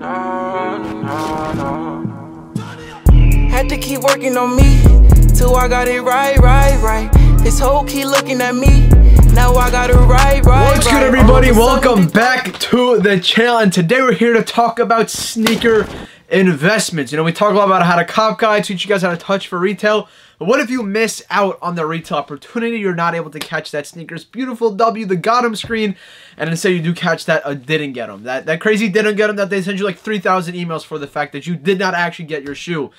Had to keep working on me till I got it right, right, right. This whole keep looking at me. Now I got it right, right. What's right. good, everybody? All of a Welcome back to the channel, and today we're here to talk about sneaker investments. You know, we talk a lot about how to cop guide, teach you guys how to touch for retail. What if you miss out on the retail opportunity? You're not able to catch that sneakers beautiful W, the got 'em screen, and instead you do catch that uh, didn't get them. That that crazy didn't get them that they send you like 3,000 emails for the fact that you did not actually get your shoe.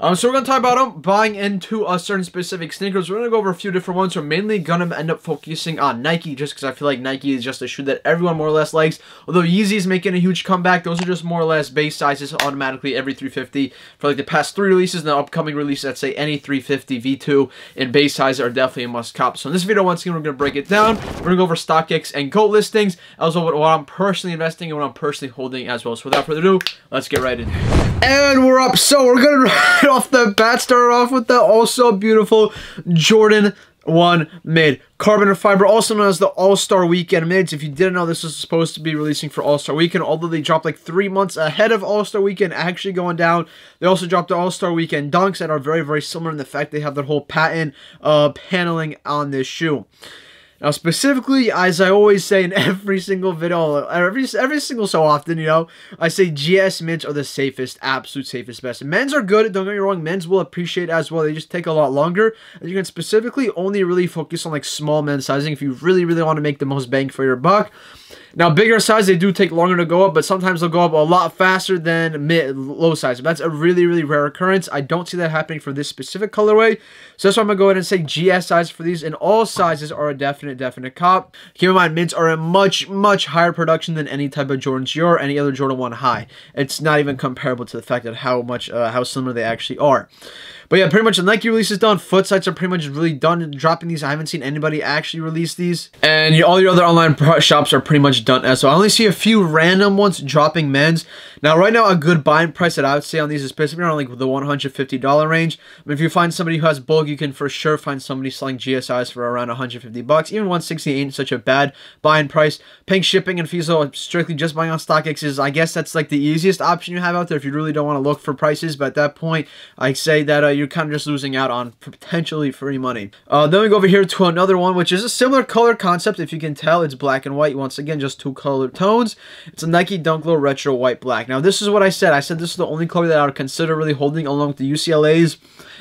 Um, so we're gonna talk about um, buying into a certain specific sneakers. We're gonna go over a few different ones. We're mainly gonna end up focusing on Nike, just because I feel like Nike is just a shoe that everyone more or less likes. Although Yeezy is making a huge comeback, those are just more or less base sizes automatically every 350 for like the past three releases and the upcoming release. Let's say any 350 V2 in base size are definitely a must cop. So in this video, once again, we're gonna break it down. We're gonna go over StockX and GOAT listings, also what, what I'm personally investing and what I'm personally holding as well. So without further ado, let's get right in. And we're up. So we're gonna right off the bat start off with the also beautiful Jordan 1 mid. Carbon fiber, also known as the All-Star Weekend mids. If you didn't know, this was supposed to be releasing for All-Star Weekend, although they dropped like three months ahead of All-Star Weekend actually going down. They also dropped the All-Star Weekend dunks that are very, very similar in the fact they have their whole patent uh, paneling on this shoe. Now, specifically, as I always say in every single video, every every single so often, you know, I say GS mids are the safest, absolute safest, best. Men's are good. Don't get me wrong. Men's will appreciate as well. They just take a lot longer. And you can specifically only really focus on like small men sizing if you really, really want to make the most bang for your buck. Now, bigger size, they do take longer to go up, but sometimes they'll go up a lot faster than mid, low size. But that's a really, really rare occurrence. I don't see that happening for this specific colorway. So that's why I'm going to go ahead and say GS size for these. And all sizes are a definite, definite cop. Keep in mind, mids are a much, much higher production than any type of Jordan Zero or any other Jordan 1 high. It's not even comparable to the fact that how much, uh, how similar they actually are. But yeah, pretty much the Nike release is done. Foot sites are pretty much really done dropping these. I haven't seen anybody actually release these. And all your other online shops are pretty much done as well. I only see a few random ones dropping men's. Now, right now, a good buying price that I would say on these is specifically around like the $150 range. I mean, if you find somebody who has bulk, you can for sure find somebody selling GSIs for around 150 bucks. Even 160 ain't such a bad buying price. Paying shipping and fees, though, strictly just buying on StockX is, I guess that's like the easiest option you have out there if you really don't want to look for prices. But at that point, I say that uh, you're kind of just losing out on potentially free money. Uh, then we go over here to another one, which is a similar color concept. If you can tell, it's black and white. Once again, just two color tones. It's a Nike Dunk Low Retro White Black. Now, this is what I said. I said this is the only color that I would consider really holding along with the UCLA's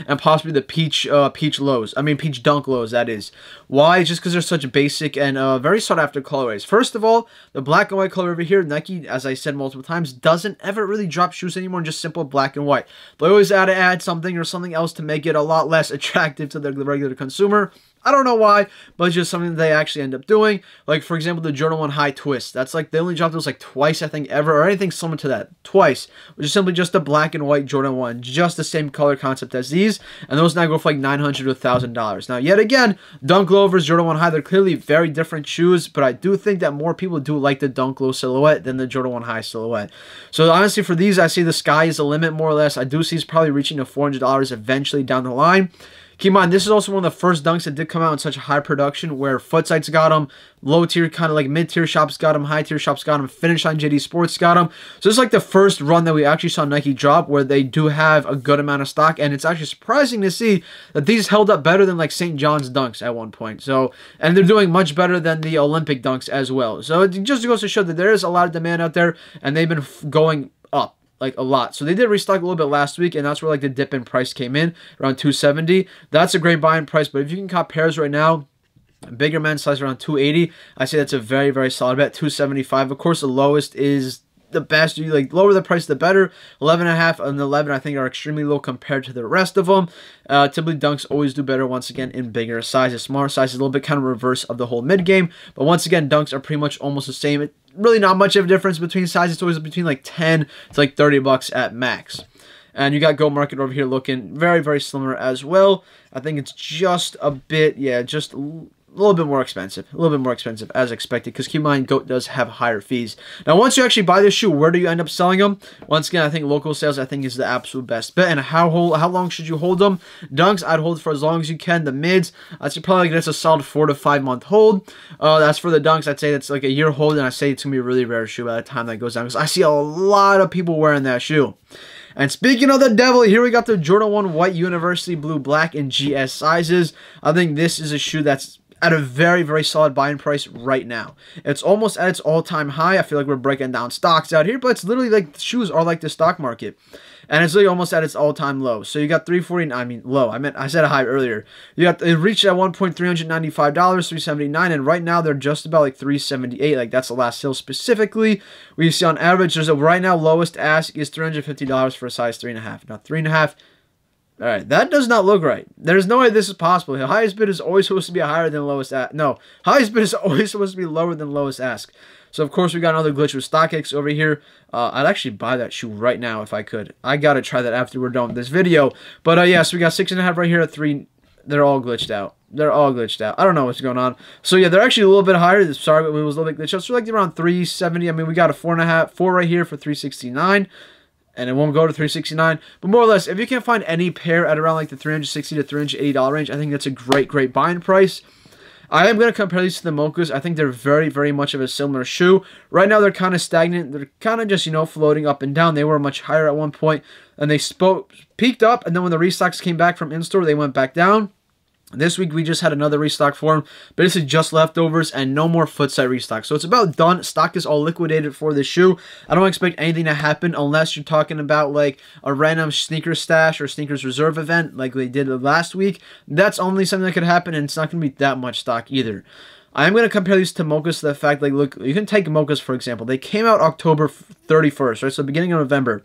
and possibly the peach uh, peach lows. I mean, peach dunk lows, that is. Why? Just because they're such basic and uh, very sought after colorways. First of all, the black and white color over here, Nike, as I said multiple times, doesn't ever really drop shoes anymore just simple black and white. They always add to add something or something else to make it a lot less attractive to the regular consumer. I don't know why, but it's just something they actually end up doing. Like, for example, the Jordan 1 High Twist. That's like, they only dropped those like twice, I think, ever, or anything similar to that. Twice. Which is simply just a black and white Jordan 1. Just the same color concept as these. And those now go for like 900 to $1,000. Now, yet again, Dunk Low versus Jordan 1 High, they're clearly very different shoes, but I do think that more people do like the Dunk Low silhouette than the Jordan 1 High silhouette. So, honestly, for these, I see the sky is the limit, more or less. I do see it's probably reaching to $400 eventually down the line. Keep in mind, this is also one of the first dunks that did come out in such a high production where foot sites got them, low tier, kind of like mid tier shops got them, high tier shops got them, Finish on JD Sports got them. So it's like the first run that we actually saw Nike drop where they do have a good amount of stock. And it's actually surprising to see that these held up better than like St. John's dunks at one point. So, and they're doing much better than the Olympic dunks as well. So it just goes to show that there is a lot of demand out there and they've been going like a lot. So they did restock a little bit last week, and that's where like the dip in price came in around 270. That's a great buying price, but if you can cop pairs right now, bigger men's size around 280, I say that's a very very solid bet. 275. Of course, the lowest is the best. You like lower the price, the better. 11 and a half and 11, I think, are extremely low compared to the rest of them. Uh, typically, dunks always do better once again in bigger sizes. Smaller sizes, a little bit kind of reverse of the whole mid game. But once again, dunks are pretty much almost the same. It, really not much of a difference between sizes. It's always between like 10 to like 30 bucks at max. And you got Go Market over here looking very, very similar as well. I think it's just a bit, yeah, just a little bit more expensive. A little bit more expensive as expected because keep in mind, GOAT does have higher fees. Now, once you actually buy this shoe, where do you end up selling them? Once again, I think local sales, I think, is the absolute best bet. And how hold, how long should you hold them? Dunks, I'd hold for as long as you can. The mids, I'd say probably that's a solid four to five month hold. Uh, that's for the Dunks. I'd say that's like a year hold, and I say it's to be a really rare shoe by the time that goes down because I see a lot of people wearing that shoe. And speaking of the devil, here we got the Jordan 1 White University Blue Black in GS sizes. I think this is a shoe that's at a very, very solid buying price right now. It's almost at its all-time high. I feel like we're breaking down stocks out here, but it's literally like shoes are like the stock market. And it's literally almost at its all-time low. So you got 340, I mean low. I meant I said a high earlier. You got it reached at one point three hundred ninety-five dollars 379 and right now they're just about like 378 Like that's the last sale specifically. We see on average there's a right now lowest ask is $350 for a size three and a half. Now three and a half all right, that does not look right. There's no way this is possible. The highest bid is always supposed to be higher than lowest ask. No, highest bid is always supposed to be lower than lowest ask. So, of course, we got another glitch with StockX over here. Uh, I'd actually buy that shoe right now if I could. I got to try that after we're done with this video. But, uh, yeah, so we got six and a half right here at three. They're all glitched out. They're all glitched out. I don't know what's going on. So, yeah, they're actually a little bit higher. Sorry, but it was a little bit glitched out. So, like around 370. I mean, we got a four and a half, four right here for 369 and it won't go to 369 but more or less if you can't find any pair at around like the 360 to 380 dollar range i think that's a great great buying price I am going to compare these to the Mochas. I think they're very, very much of a similar shoe. Right now, they're kind of stagnant. They're kind of just, you know, floating up and down. They were much higher at one point, and they spoke, peaked up, and then when the restocks came back from in-store, they went back down. This week we just had another restock for them. Basically just leftovers and no more footside restock. So it's about done. Stock is all liquidated for this shoe. I don't expect anything to happen unless you're talking about like a random sneaker stash or sneakers reserve event like they did last week. That's only something that could happen and it's not going to be that much stock either. I'm going to compare these to Mochas to the fact, like, look, you can take Mochas, for example. They came out October 31st, right? So beginning of November.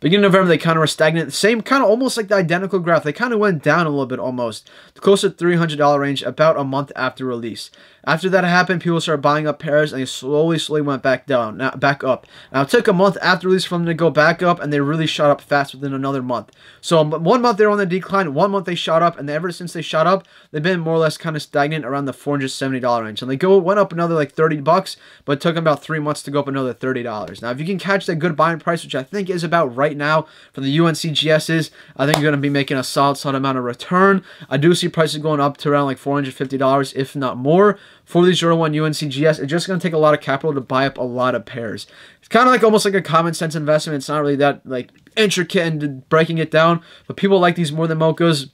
Beginning of November, they kind of were stagnant. Same kind of almost like the identical graph. They kind of went down a little bit almost. Close to $300 range about a month after release. After that happened, people started buying up pairs, and they slowly, slowly went back down, now back up. Now it took a month after release for them to go back up, and they really shot up fast within another month. So one month they were on the decline, one month they shot up, and ever since they shot up, they've been more or less kind of stagnant around the $470 range. And they go went up another like 30 bucks, but it took them about three months to go up another $30. Now if you can catch that good buying price, which I think is about right now for the UNC GSs, I think you're going to be making a solid, solid amount of return. I do see prices going up to around like $450, if not more for these Jordan 1 UNCGS, it's just going to take a lot of capital to buy up a lot of pairs. It's kind of like almost like a common sense investment. It's not really that like intricate and breaking it down, but people like these more than Mochas.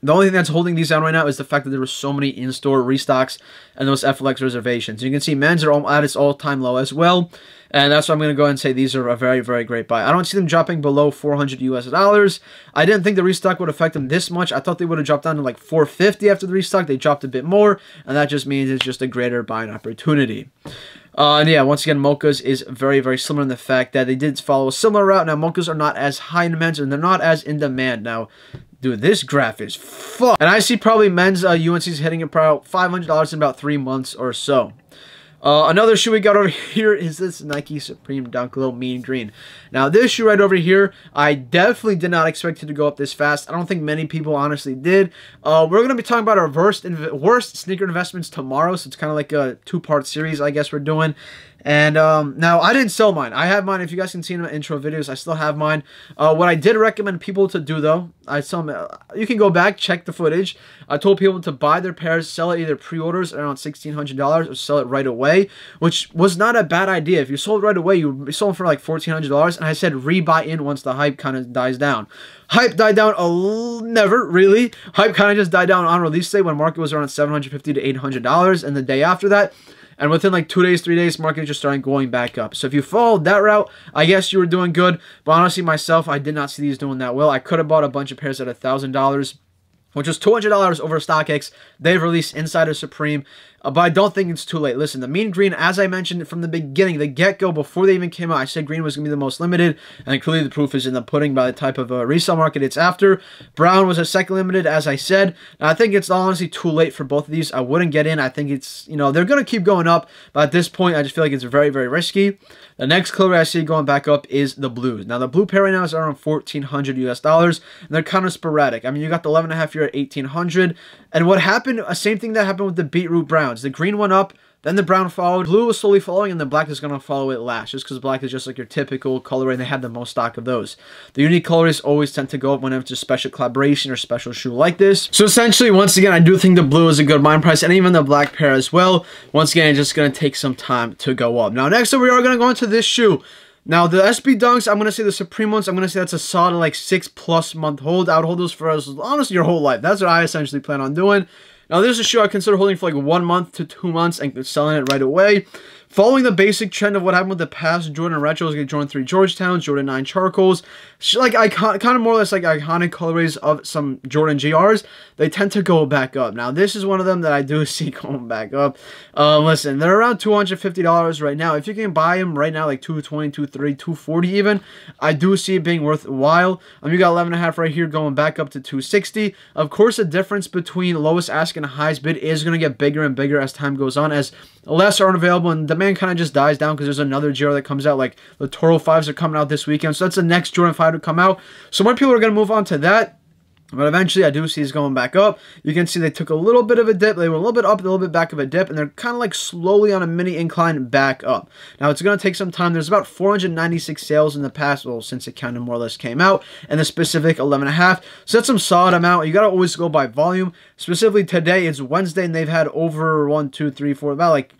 The only thing that's holding these down right now is the fact that there were so many in-store restocks and those FLX reservations. You can see men's are at its all-time low as well. And that's why I'm going to go ahead and say these are a very, very great buy. I don't see them dropping below 400 US dollars. I didn't think the restock would affect them this much. I thought they would have dropped down to like 450 after the restock. They dropped a bit more, and that just means it's just a greater buying opportunity. Uh, and yeah, once again, Mochas is very, very similar in the fact that they did follow a similar route. Now, Mochas are not as high in demand, and they're not as in demand. Now, dude, this graph is fuck. And I see probably men's uh, UNC's hitting about $500 in about three months or so. Uh, another shoe we got over here is this Nike Supreme Dunk Low Mean Green. Now, this shoe right over here, I definitely did not expect it to go up this fast. I don't think many people honestly did. Uh, we're going to be talking about our worst, worst sneaker investments tomorrow, so it's kind of like a two-part series, I guess we're doing. And um, now I didn't sell mine. I have mine. If you guys can see in my intro videos, I still have mine. Uh, what I did recommend people to do though, I saw them, you can go back, check the footage. I told people to buy their pairs, sell it either pre-orders around $1,600 or sell it right away, which was not a bad idea. If you sold right away, you sold for like $1,400. And I said rebuy in once the hype kind of dies down. Hype died down a never really. Hype kind of just died down on release day when market was around 750 to $800. And the day after that, and within like two days, three days, market just started going back up. So if you followed that route, I guess you were doing good. But honestly, myself, I did not see these doing that well. I could have bought a bunch of pairs at a thousand dollars which was $200 over StockX. They've released Insider Supreme. Uh, but I don't think it's too late. Listen, the mean green, as I mentioned from the beginning, the get-go, before they even came out, I said green was going to be the most limited, and clearly the proof is in the pudding by the type of uh, resale market it's after. Brown was a second limited, as I said. Now, I think it's honestly too late for both of these. I wouldn't get in. I think it's, you know, they're going to keep going up, but at this point, I just feel like it's very, very risky. The next color I see going back up is the blues. Now, the blue pair right now is around 1400 US dollars, and they're kind of sporadic. I mean, you got the 11.5 year at 1800 And what happened, uh, same thing that happened with the Barkroot browns. The green went up, then the brown followed, blue was slowly following, and the black is going to follow it last, just because black is just like your typical color, and they had the most stock of those. The unique colorways always tend to go up whenever it's a special collaboration or special shoe like this. So essentially, once again, I do think the blue is a good buying price, and even the black pair as well. Once again, it's just going to take some time to go up. Now, next up, we are going to go into this shoe. Now, the SB Dunks, I'm to say the Supreme ones, I'm to say that's a solid, like, six plus month hold. I would hold those for, as honestly, your whole life. That's what I essentially plan on doing. Now, this is a shoe I consider holding for like one month to two months and selling it right away. Following the basic trend of what happened with the past Jordan Retros, like Jordan 3 Georgetown, Jordan 9 Charcoals, like icon, kind of more or less like iconic colorways of some Jordan GRs, they tend to go back up. Now, this is one of them that I do see going back up. Uh, listen, they're around $250 right now. If you can buy them right now, like 220 230 240 even, I do see it being worthwhile. Um, you got 11 and a half right here going back up to 260 Of course, the difference between lowest ask and highest bid is going to get bigger and bigger as time goes on, as less are available and demand kind of just dies down because there's another Giro that comes out like the Toro 5s are coming out this weekend so that's the next Jordan 5 to come out so more people are going to move on to that but eventually, I do see it's going back up. You can see they took a little bit of a dip. They were a little bit up, a little bit back of a dip, and they're kind of like slowly on a mini incline back up. Now, it's going to take some time. There's about 496 sales in the past, well, since it kind of more or less came out, and the specific 11.5. So that's some solid amount. You got to always go by volume. Specifically, today, it's Wednesday, and they've had over one, two, three, four, about like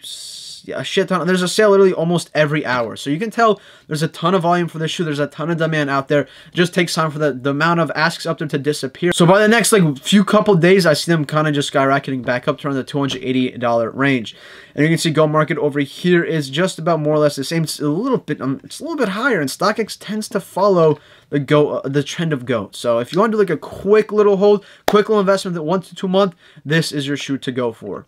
a shit ton. There's a sale literally almost every hour. So you can tell there's a ton of volume for this shoe. There's a ton of demand out there. It just takes time for the, the amount of asks up there to disappear. So by the next like few couple days, I see them kind of just skyrocketing back up to around the $280 range. And you can see Go Market over here is just about more or less the same. It's a little bit, um, it's a little bit higher, and StockX tends to follow the go, uh, the trend of Go. So if you want to do like a quick little hold, quick little investment that one to two month, this is your shoe to go for.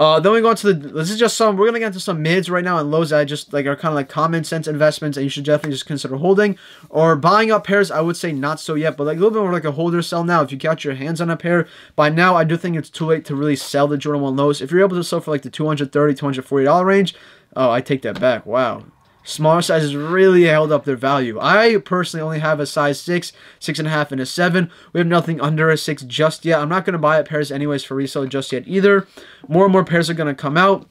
Uh, then we go into the. This is just some. We're gonna get into some mids right now and lows that just like are kind of like common sense investments, and you should definitely just consider holding or buying up pairs. I would say not so yet, but like a little bit more like a holder sell now. If you catch your hands on a pair by now, I do think it's too late to really sell the Jordan One lows. If you're able to sell for like the 230 240 dollar range, oh, I take that back. Wow, Smaller sizes really held up their value. I personally only have a size 6, 6.5, and a 7. We have nothing under a 6 just yet. I'm not going to buy it pairs anyways for resale just yet either. More and more pairs are going to come out.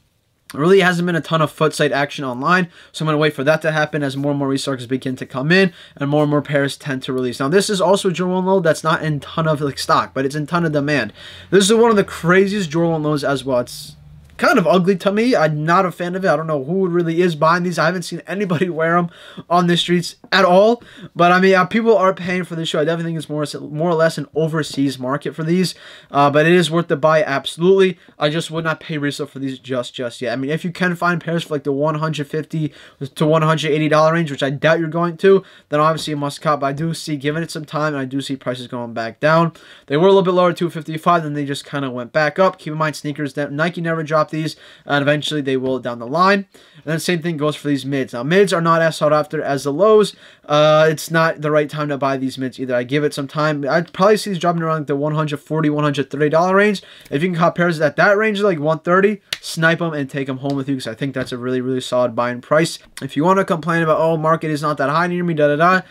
There really hasn't been a ton of foot site action online, so I'm going to wait for that to happen as more and more resources begin to come in and more and more pairs tend to release. Now, this is also a Jordan low that's not in ton of like stock, but it's in ton of demand. This is one of the craziest Jordan lows as well. It's kind of ugly to me. I'm not a fan of it. I don't know who really is buying these. I haven't seen anybody wear them on the streets at all. But I mean, uh, people are paying for this shoe. I definitely think it's more more or less an overseas market for these. Uh, but it is worth the buy, absolutely. I just would not pay resale for these just just yet. I mean, if you can find pairs for like the 150 to 180 dollar range, which I doubt you're going to, then obviously you must cop. But I do see, giving it some time, and I do see prices going back down. They were a little bit lower, 255, then they just kind of went back up. Keep in mind, sneakers that Nike never dropped these, and eventually they will down the line. And then same thing goes for these mids. Now, mids are not as sought after as the lows. Uh, it's not the right time to buy these mids either. I give it some time. I'd probably see these dropping around the 140 $130 range. If you can cop pairs at that range, like 130 snipe them and take them home with you because I think that's a really, really solid buying price. If you want to complain about, oh, market is not that high near me, da da da,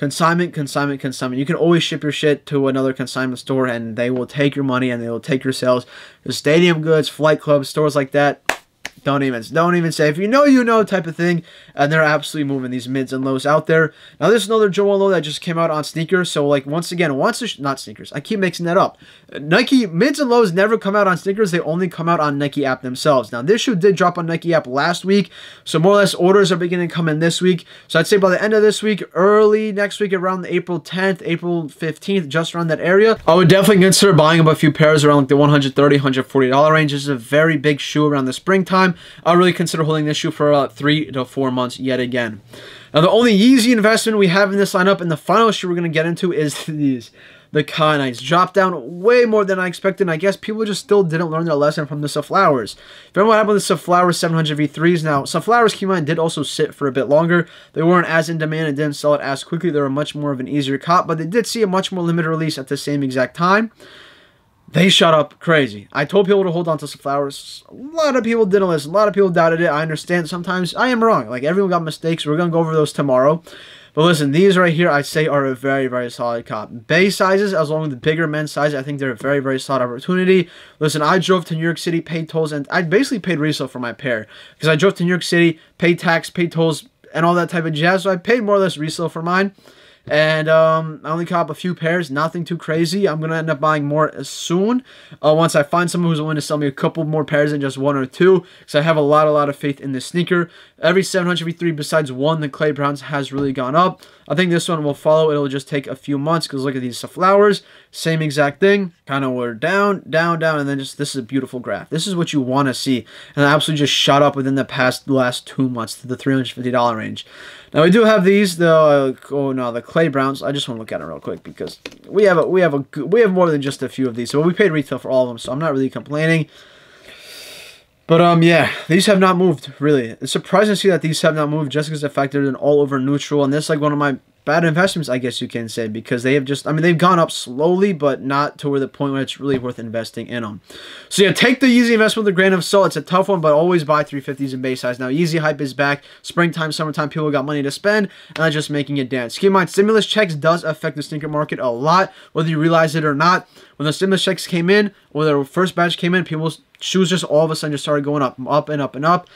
consignment, consignment, consignment. You can always ship your shit to another consignment store and they will take your money and they will take your sales. The stadium goods, flight clubs, stores like that, don't even don't even say if you know you know type of thing. And they're absolutely moving these mids and lows out there. Now this is another Joe low that just came out on sneakers. So like once again, once not sneakers, I keep mixing that up. Nike mids and lows never come out on sneakers. They only come out on Nike app themselves. Now this shoe did drop on Nike app last week, so more or less orders are beginning to come in this week. So I'd say by the end of this week, early next week, around April 10th, April 15th, just around that area, I would definitely consider buying up a few pairs around like the $130, $140 range. This is a very big shoe around the springtime. I really consider holding this shoe for about three to four months yet again. Now, the only Yeezy investment we have in this lineup and the final shoe we're going to get into is these. The Kyanites dropped down way more than I expected, and I guess people just still didn't learn their lesson from the Safflowers. Remember what happened with the Safflowers 700 V3s? Now, Safflowers came out did also sit for a bit longer. They weren't as in demand and didn't sell it as quickly. They were much more of an easier cop, but they did see a much more limited release at the same exact time they shut up crazy. I told people to hold on to Safflowers. A lot of people didn't listen. A lot of people doubted it. I understand. Sometimes I am wrong. Like everyone got mistakes. We're gonna go over those tomorrow. But listen, these right here, I'd say are a very, very solid cop. Base sizes, as long as the bigger men's size, I think they're a very, very solid opportunity. Listen, I drove to New York City, paid tolls, and I basically paid resale for my pair. Because I drove to New York City, paid tax, paid tolls, and all that type of jazz. So I paid more or less resale for mine. And um, I only cop a few pairs, nothing too crazy. I'm going to end up buying more soon uh, once I find someone who's willing to sell me a couple more pairs than just one or two. Because I have a lot, a lot of faith in this sneaker. Every 700 besides one, the Clay Browns has really gone up. I think this one will follow. It'll just take a few months because look at these flowers. Same exact thing. Kind of were down, down, down, and then just this is a beautiful graph. This is what you want to see. And it absolutely just shot up within the past last two months to the $350 range. Now we do have these, the uh, oh no, the Clay Browns. I just want to look at it real quick because we have a we have a we have more than just a few of these. So we paid retail for all of them, so I'm not really complaining. But um, yeah, these have not moved really. It's surprising to see that these have not moved just because the fact they're all over neutral, and this is like one of my bad investments, I guess you can say, because they have just, I mean, they've gone up slowly, but not to where the point where it's really worth investing in them. So yeah, take the Yeezy investment with a grain of salt. It's a tough one, but always buy 350s in base size. Now, Yeezy hype is back. Springtime, summertime, people got money to spend, and that's just making it dance. Keep in mind, stimulus checks does affect the sneaker market a lot, whether you realize it or not. When the stimulus checks came in, when the first batch came in, people's shoes just all of a sudden just started going up, up and up and up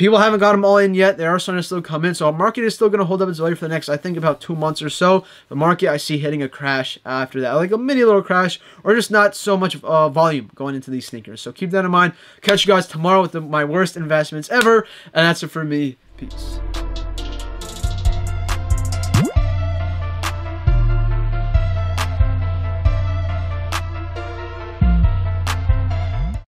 people haven't got them all in yet. They are starting to still come in. So our market is still going to hold up its value for the next, I think, about two months or so. The market I see hitting a crash after that, like a mini little crash, or just not so much uh, volume going into these sneakers. So keep that in mind. Catch you guys tomorrow with the, my worst investments ever. And that's it for me. Peace.